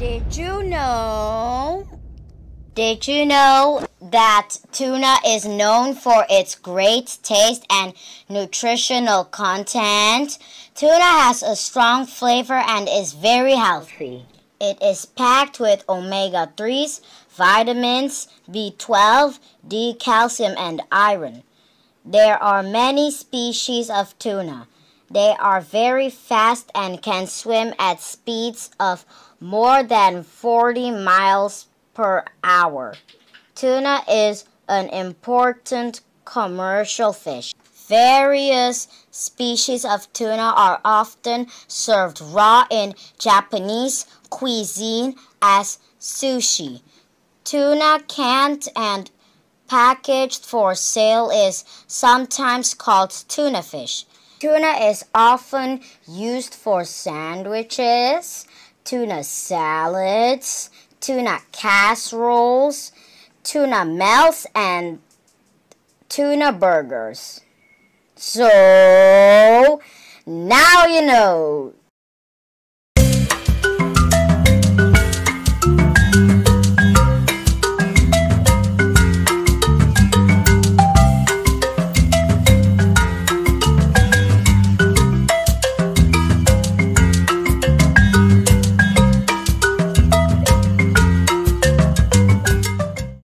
Did you know? Did you know that tuna is known for its great taste and nutritional content? Tuna has a strong flavor and is very healthy. It is packed with omega 3s, vitamins, B12, D, calcium, and iron. There are many species of tuna. They are very fast and can swim at speeds of more than 40 miles per hour. Tuna is an important commercial fish. Various species of tuna are often served raw in Japanese cuisine as sushi. Tuna canned and packaged for sale is sometimes called tuna fish. Tuna is often used for sandwiches, tuna salads, tuna casseroles, tuna melts, and tuna burgers. So, now you know.